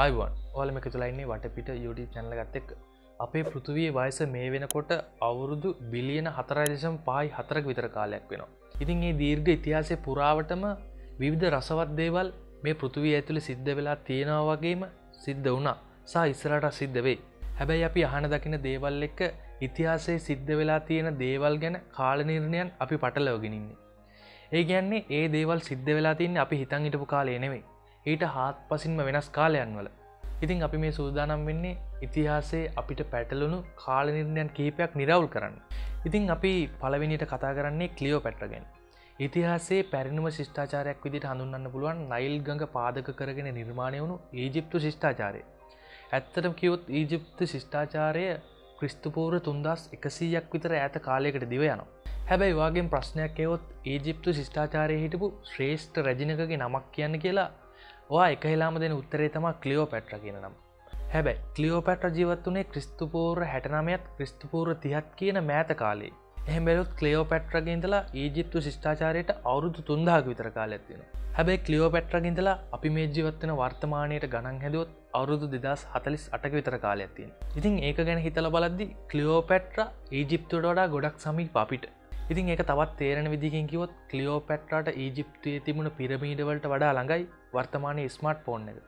Ivan ඕලම එකතුලයින්නේ වටපිට යුඩි චැනල ගත්තෙක් අපේ පෘතුවී වයස මේ වෙනකොට අවුරුදු බිලියන හතරයිදශම් පයි හතරක් විතර කාලයක් වෙනවා. ඉතින් ඒ දීර්ඝ ඉතිහාසය පුරාවටම විවිධ රසවත් දේවල් මේ පෘතුවී ඇතුළ සිද්ධ වෙලා තියෙනවා වගේම සිද්ධ වුණා සා ඉස්සරට සිද්ධ වෙයි. හැබැයි අපි අහන දකින දේවල් එක්ක ඉතිහාසේ සිද්ධ වෙලා තියෙන දේවල් ගැන කාලනිර්ණයන් අපි පටලවගෙනන්නේ. ඒ ගැන්නේ ඒ දේවල් සිද්ධ වෙලා තියන්න අපි හිතන් හිටපු කාලය නෙවෙයි ඊට හාත් පසින්ම වෙනස් කාලයන් වල ඉතින් අපි මේ සූදානම් වෙන්නේ ඉතිහාසේ අපිට පැටලුණු කාලනිර්ණයන් කහිපයක් නිරවුල් කරන්න. ඉතිං අපි පලවෙනිට කතා කරන්නේ කලියෝ පැට්‍රගෙන් ඉතිහාසේ පැරිණුම ශිෂ්ඨාචාරයක් විදිට හඳුන්න්න පුළුවන් නයිල් ගඟ පාදක කරගෙන නිර්මාණය වුණු ඒජිප්තු ශිෂ්ඨාචාරය ඇත්තටම කිවොත් ඊජිප්ත ශිෂ්ඨාචාරය ක්‍රිස්තුපූර තුන්දස් එකසීයක් විතර ඇත කාලයකට දිව යනවා. හැබැයි වගේ ප්‍රශ්නයක් එවොත් ඒජිප්තු ශිෂ්ඨාචාරය හිටපු ශ්‍රේෂ්ඨ රජනකගේ නමක් කියන්න කියලා වා එක හිලාම දෙන උත්තරේ තම කලියෝ පැට්‍ර කියන නම්. හැබැයි කලියෝ පැට්‍ර ජීවත් වනේ ක්‍රිස්තුපූර් හැටනමයත් ක්‍රිස්තුපූර තිහත් කියන මෑත කාලේ එහෙමෙලුත් කලියෝ පැට්‍රගින්දලා ඒජිප්තු ශිෂ්ඨාචාරයට අවුරුදු තුන්දාග විතර කාල ඇතිෙන හැබැයි කලියෝ පැට්‍රගින්දලා අපි මේ ජීවත්වන වර්තමානයට ගණන් හැදොත් අවුරුදු දෙදස් හතලිස් අටක විතර කාල ඇතින් ඉතින් ඒක ගැන හිතල බලද්දි කලියෝ පැට්‍ර ඒජිප්තුවට වඩා ගොඩක් සමී පපිට ඉතින් ඒක තවත් තේරෙන විදිකින් කිවොත් කලියෝ පැට්‍රට ඊජිප්තයේ තිබුණ පිරමීඩවලට වඩා ළඟයි. වර්තමානය ස්මර්ට් ෆෝන් එක.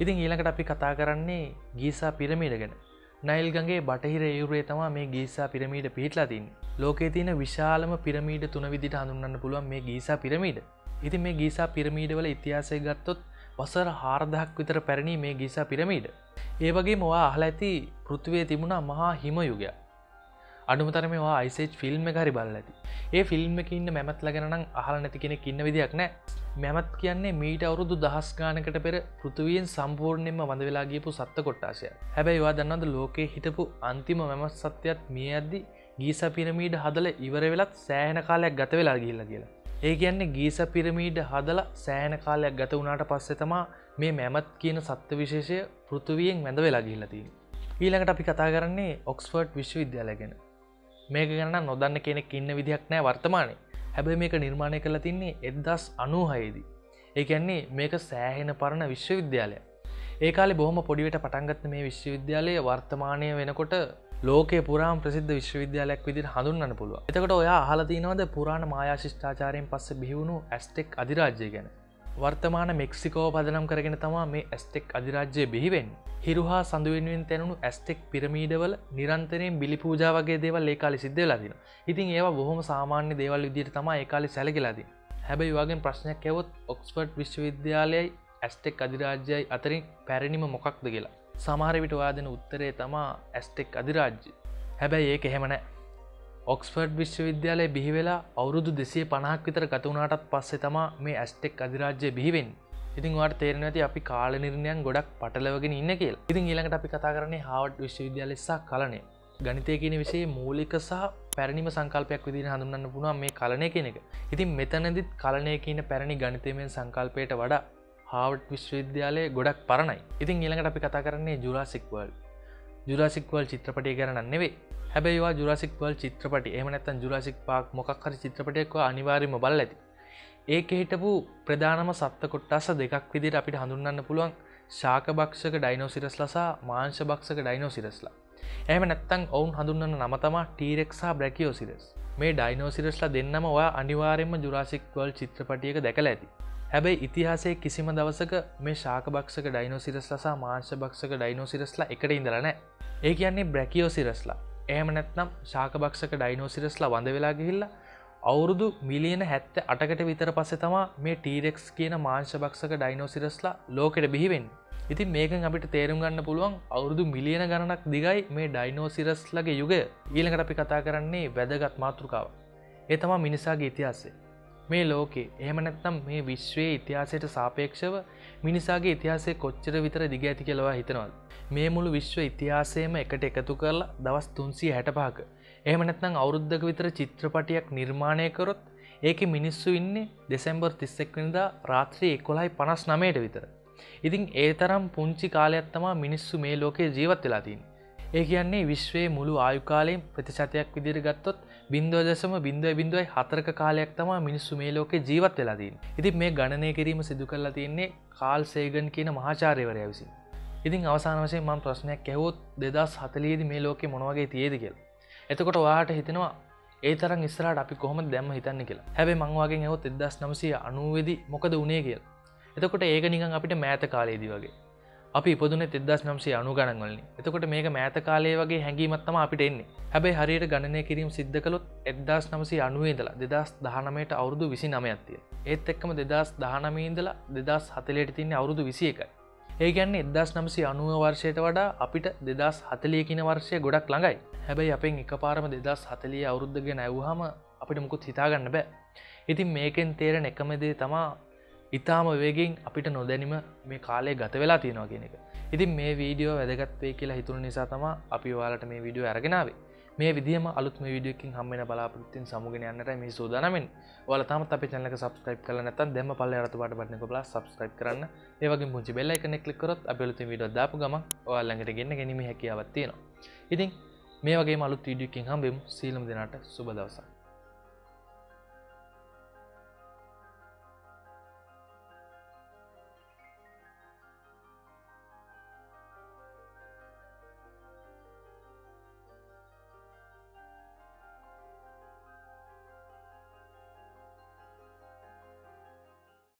ඉතින් ඊළඟට අපි කතා කරන්නේ ගීසා පිරමීඩගෙන නයිල්ගගේ බටහිර යුරේ තමා මේ ගීසා පිරමීඩ පිහිටලා තින් ලෝකේ තියෙන විශාලම පිරමීඩ තුන විදිට හඳුන්න්න පුළුවන් මේ ගීසා පිරමීඩ. ඉතින් මේ ගීසා පිරමීඩවල ඉතිහාසය ගත්තොත් වසර හාරදහක් විතර පැරණි මේ ගීසා පිරමීඩ. ඒ වගේ මොවා අහල ඇති පෘතිවය තිබුණා මහා හිම යුගයක් අඩුමතර මේවා අයිසේජ් ෆිල්ම් හරි බල ඇති. ඒ ෆිල්ම් එක ඉන්න මැමත් ලගෙනනම් අහල නැති කෙනෙක් ඉන්න විදියක් නෑ. මැමත් කියන්නේ මීට අවුරුදු දහස් ගානකට පෙර පෘතුවයෙන් සම්පූර්ණයෙන්ම වඳ වෙලා ගියපු සත්ත කොට්ටාශය හැබැයි වා දන්නද ලෝකයේ හිටපු අන්තිම මැමත් සත්‍යයත් මේ අද්දි ගීස පිරමීඩ හදල ඉවර වෙලත් සෑහන කාලයක් ගත වෙලා ගිල්ල කියලා. ඒ කියන්නේ ගීස පිරමීඩ හදල සෑහන කාලයක් ගත වුණට පස්සෙතමා මේ මැමත් කියන සත්‍ය විශේෂය පෘතුවියෙන් වැඳ වෙලා ගිල්ලතිී ඊළඟට අපි කතා කරන්නේ ඔක්ස්ෆර්ඩ් විශ්වවිද්‍යාලගෙන මේක ගන්න නොදන්න කෙනෙක් ඉන්න විදිහක් නෑ වර්තමානය. හැබැයි මේක නිර්මාණය කළ තින්නේ එද්දස් අනූහයේදී. ඒකන්නේ මේක සෑහෙන පරණ විශ්වවිද්‍යාලය ඒකාල බොහම පොඩිවට පටන්ගත්ත මේ විශ්වවිද්‍යාලය වර්තමානය වෙනකොට ලෝක පුරාම් ප්‍රසිද්ධ විශ්වවිද්‍යාලයක් විදිර හඳුන්න්න පුළුව එතකට ඔයා හලතිනවද පුරාණ මායා ශිෂ්ඨාචාරයෙන් පස්ස බිහුණු ඇස්ටෙක් අධිරාජ්‍ය ගැන? වර්තමාන මෙක්සිකෝ පදනම් කරගෙන තමා මේ ඇස්ටෙක් අධිරාජ්‍යය බිහිවෙන්. හිරුහා සඳුවෙන්ුවෙන් තැනුණු ඇස්ටෙක් පිරමීඩවල නිරන්තරයෙන් බිලි පූජා වගේ දේවල් ඒකාලි සිද්ධ ලදින ඉතින් ඒවා බොහොම සාමාන්‍ය දේවල් විදිර තම ඒකාලි සැලකිලාදී හැබැයි වගේ ප්‍රශ්නයක් ඇවොත් ඔක්ස්ෆර්ඩ් විශ්වවිද්‍යාලයයි ඇස්ටෙක් අධිරාජ්‍යයි අතරින් පැරණිම මොකක්ද කියලා. සමහරවිට වාදන උත්තරේ තමා ඇස්ටෙක් අධිරාජ්‍ය හැබැයි ඒක එහෙමනෑ ඔක්ස්ෆර්ඩ් විශ්වවිද්‍යාලය බිහිවෙලා අවුරුදු දෙසේ පණහක් විතර ගතවුණටත් පස්සේ තමා මේ ඇස්ටෙක් අධිරාජ්‍ය බිහිවෙන් ඉතින් වට තේරෙන ඇති අපි කාල නිර්ණයන් ගොඩක් පටලවගෙන ඉන්න කියල්. ඉතින් ඊළඟට අපි කතා කරන්නේ හාවඩ් විශ්වවිද්‍යාලෙසා කලනය ගනිතය කියන විසේ මූලික සහ පැරණිම සංකල්පයක් විදිහට හඳුන්න්න පුුණුව මේ කලනය කියන එක. ඉතින් මෙතනදිත් කලනය කියන පැරණි ගනිතමෙන් සංකල්පයට වඩා හාවඩ් විශ්වවිද්‍යාලය ගොඩක් පරණයි. ඉතින් ඊළඟට අපි කතා කරන්නේ ජුරාසික්වල් ජුරාසික්වල් චිත්‍රපටය කරන්න නෙවේ හැබැයිවා ජුරසික්වල් චිත්‍රපට එමනත්තන් ජුරසික් පාක් මොක්හර චිත්‍රපටයක්ව අනිවාර්යම බල ඇති. ඒක හිටපු ප්‍රධානම සත්ත කොට්ටස දෙකක් විදිට අපිට හඳුන්න්න පුළුවන් ශාක භක්ෂක ඩයිනෝසිරස් ලසා මාංශ භක්ෂක ඩයිනෝසිරස්ලා. එම නැත්තං ඔවුන් හඳුන්නන්න නමතමා ටීරෙක්සා බ්‍රැකියෝසිරස්. මේ ඩයිනෝසිරස්ලා දෙන්නම ඔයා අනිවාරෙන්ම ජුරාසික්වල් චිත්‍රපටියක දැකල ඇති. හැබැයි ඉතිහාසේ කිසිම දවසක මේ ශාක භක්ෂක ඩයිනෝසිරස් ලසා මාංශ භක්ෂක ඩයිනෝසිරස්ලා එකට ඉඳලනෑ ඒ කියන්නේ බ්‍රැකියෝසිරස්ලා. එහම නැත්නම් ශාක භක්ෂක ඩයිනෝසිරස්ලා වඳ වෙලා ගිහිල්ලා අවුරුදු මිලියන හැත්ත අටකට විතර පස්සෙ තමා මේ ටීරෙක්ස් කියන මාංශ භක්ෂක ඩයිනෝසිරස්ලා ලෝකෙට බිහිවෙන් ඉතින් මේකන් අපිට තේරුම් ගන්න පුළුවන් අවුරුදු මිලියන ගණනක් දිගයි මේ ඩයිනෝසිරස්ලගේ යුගය. ඊළඟට අපි කතා කරන්නේ වැදගත් මාතෘකාව. ඒ තමා මිනිසාගේ ඉතිහාසේ මේ ලෝකේ එහමනැත්නම් මේ විශ්වයේ ඉතිහාසයට සාපේක්ෂව මිනිසාගේ ඉතිහාසය කොච්චර විතර දිග ඇති කෙලවා හිතනවල් මේ මුළු විශ්ව ඉතිහාසයම එකට එකතු කරලා දවස් තුන්සිය හැටපාක එහමනැත්නම් අවුරුද්ධක විතර චිත්‍රපටියක් නිර්මාණය කරොත් ඒක මිනිස්සු ඉන්නේ දෙසැම්බර් තිස්සෙක්වනිදා රාත්‍රී එකොලයි පනස් නමයට විතර. ඉතින් ඒ තරම් පුංචි කාලයක්ත්තමා මිනිස්සු මේ ලෝකයේ ජීවත් වෙලාතින්. ඒ කියන්නේ විශ්වයේ මුළු ආයුකාලයෙන් ප්‍රතිශතයක් විදිර ගත්තොත් බින්දුව දසම බින්දුව බින්දුවයි හතරක කාලයක් තමා මිනිස්සු මේ ලෝකේ ජීවත් වෙලාදීන් ඉති මේ ගණනය කිරීම සිදු කරලා තියන්නේ කාල් සේගන් කියන මහාචාරයවරය විසින්. ඉතින් අවසාන වශයෙන් මන් ප්‍රශ්නයක් කැවොත් දෙදස් හතලයේද මේ ලෝක මොනවගේ තියේද කියල. එතකොට වාට හිතෙනවා ඒ තරම් ඉස්රට අපි කොහොම දැම්ම හිතන්න කියලා. හැබ මංවාගේ ඇවොත් එදස් නමසය අනුවවෙදි මොකද උනේ කියල්. එතකොට ඒක නිකන් අපිට මෑත කාලයේදී වගේ. අපි ඉපදුන එදස් නම්සේ අනු ගණන්වලනි එතකොට මේක මෑත කාලය වගේ හැඟීමත්තම අපිට එන්නේ. හැබැයි හරියට ගණනය කිරීම සිද්ධ කළොත් එදස් නමසේ අනුවේදලා දෙදස් දහනමයට අවුරුදු විසි නමයත්තිය ඒත් එක්කම දෙදස් දහනමීන්දලා දෙදස් හතලයට තින්නේ අවුරුදු විසිය එකයි ඒ ගැන්නේ එදස් නමසි අනුව වර්ෂයට වඩා අපිට දෙදස් හතලිය කියන වර්ෂය ගොඩක් ළඟයි. හැබැයි අපෙන් එක පාරම දෙදස් හතලිය අවුරුද්ධග නැව්හම අපිට මුකුත් හිතාගන්න බෑ. ඉතින් මේකෙන් තේරෙන එකමදේ තමා ඉතාම වේගෙන් අපිට නොදැනීම මේ කාලේ ගත වෙලා තියෙනවා කියෙන එක. ඉතින් මේ වීඩියෝ වැදගත්වේ කියලා හිතුරු නිසා තම අපි වාලට මේ විඩියෝ අරගෙනාවේ මේ විදිම අලුත් විඩියකින් හම්මෙන බලාපොත්තින් සමුගෙන යන්නට මේ සූදානමෙන් වල තම අප චනක සබස්ක්‍රයිප් කල නත දෙම පල්ල රතුට බටන කොලා සබස්ක්‍රයිප් කරන්න. ඒවගේ මුචි බෙල්ල එක නෙක්ලිකරොත් අපලුති විඩ දාපු ගම ඔයාල්ලඟට ගන්න ගැනීම හැකියාවත්තියෙනවා ඉතින් මේ වගේ මලුත් වීඩියකින් හම්බෙමු සීලම් දෙනට සුබදවසක්